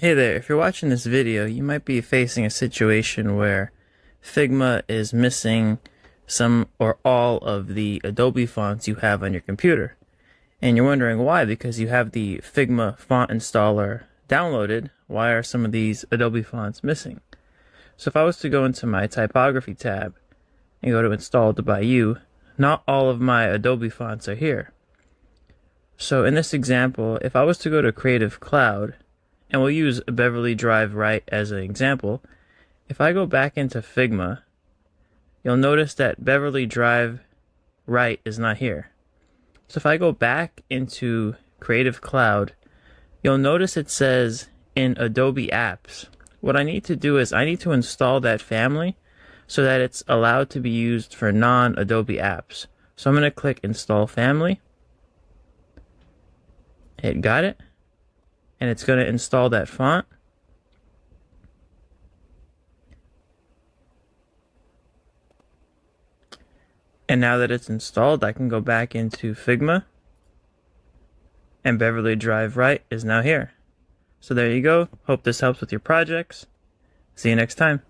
Hey there, if you're watching this video, you might be facing a situation where Figma is missing some or all of the Adobe fonts you have on your computer. And you're wondering why, because you have the Figma font installer downloaded, why are some of these Adobe fonts missing? So if I was to go into my typography tab and go to installed by you, not all of my Adobe fonts are here. So in this example, if I was to go to Creative Cloud and we'll use Beverly Drive Right as an example. If I go back into Figma, you'll notice that Beverly Drive Right is not here. So if I go back into Creative Cloud, you'll notice it says in Adobe Apps. What I need to do is I need to install that family so that it's allowed to be used for non-Adobe apps. So I'm going to click Install Family. It got it and it's going to install that font. And now that it's installed, I can go back into Figma and Beverly Drive Right is now here. So there you go. Hope this helps with your projects. See you next time.